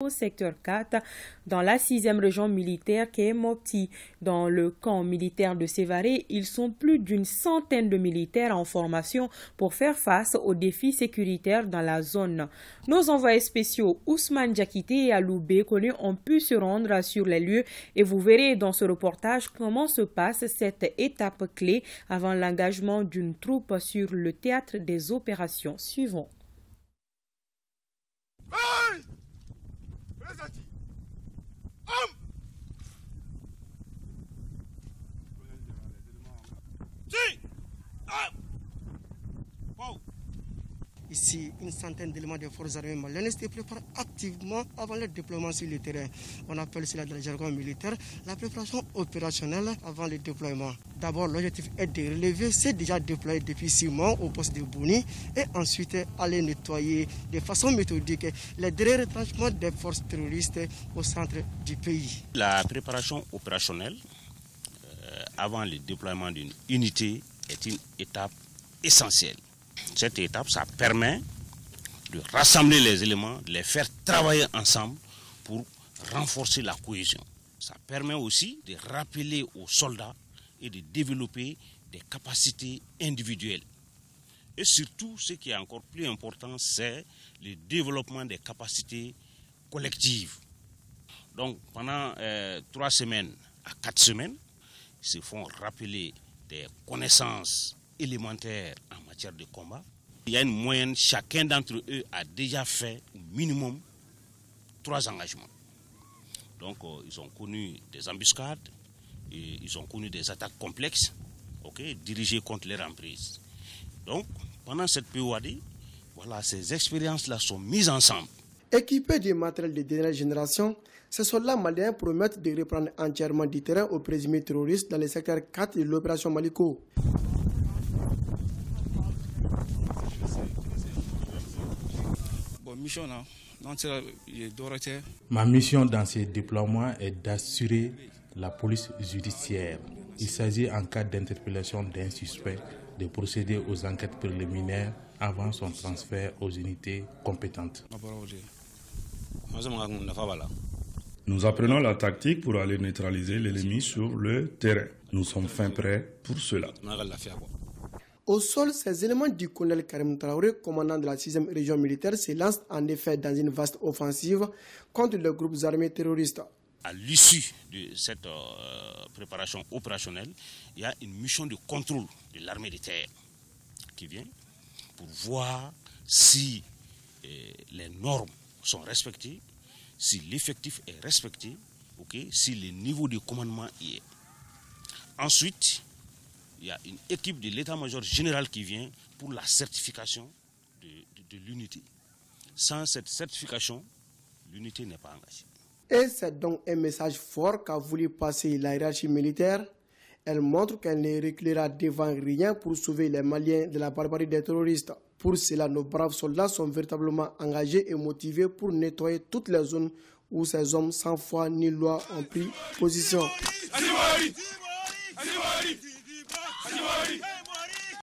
au secteur 4 dans la sixième région militaire qui est Mopti. Dans le camp militaire de Sévaré, ils sont plus d'une centaine de militaires en formation pour faire face aux défis sécuritaires dans la zone. Nos envoyés spéciaux Ousmane Djakité et Aloubé connus ont pu se rendre sur les lieux et vous verrez dans ce reportage comment se passe cette étape clé avant l'engagement d'une troupe sur le théâtre des opérations. Suivons. Ici, une centaine d'éléments de forces armées maliennes se préparent activement avant le déploiement sur le terrain. On appelle cela dans le jargon militaire la préparation opérationnelle avant le déploiement. D'abord, l'objectif est de relever c'est déjà déployé depuis six mois au poste de Bouni et ensuite aller nettoyer de façon méthodique les derniers retranchements des forces terroristes au centre du pays. La préparation opérationnelle euh, avant le déploiement d'une unité est une étape essentielle cette étape, ça permet de rassembler les éléments, de les faire travailler ensemble pour renforcer la cohésion. Ça permet aussi de rappeler aux soldats et de développer des capacités individuelles. Et surtout, ce qui est encore plus important, c'est le développement des capacités collectives. Donc, pendant euh, trois semaines à quatre semaines, ils se font rappeler des connaissances élémentaires en matière de combat. Il y a une moyenne, chacun d'entre eux a déjà fait au minimum trois engagements. Donc euh, ils ont connu des embuscades, ils ont connu des attaques complexes dirigées contre les emprises. Donc pendant cette période, voilà, ces expériences-là sont mises ensemble. Équipés du matériel de dernière génération, ces soldats maliens promettent de reprendre entièrement du terrain aux présumés terroristes dans le secteur 4 de l'opération Maliko. Ma mission dans ces déploiements est d'assurer la police judiciaire. Il s'agit en cas d'interpellation d'un suspect de procéder aux enquêtes préliminaires avant son transfert aux unités compétentes. Nous apprenons la tactique pour aller neutraliser l'ennemi sur le terrain. Nous sommes fin prêts pour cela. Au sol, ces éléments du colonel Karim Traoré, commandant de la 6e région militaire, se lancent en effet dans une vaste offensive contre les groupes armés terroristes. À l'issue de cette euh, préparation opérationnelle, il y a une mission de contrôle de l'armée de terre qui vient pour voir si euh, les normes sont respectées, si l'effectif est respecté, si le niveau de commandement y est. Ensuite, il y a une équipe de l'état-major général qui vient pour la certification de, l'unité. Sans cette certification, l'unité n'est pas engagée. Et c'est donc un message fort qu'a voulu passer la hiérarchie militaire? Elle montre qu'elle ne reculera devant rien pour sauver les Maliens de la barbarie des terroristes. Pour cela, nos braves soldats sont véritablement engagés et motivés pour nettoyer toutes les zones où ces hommes sans foi ni loi ont pris position.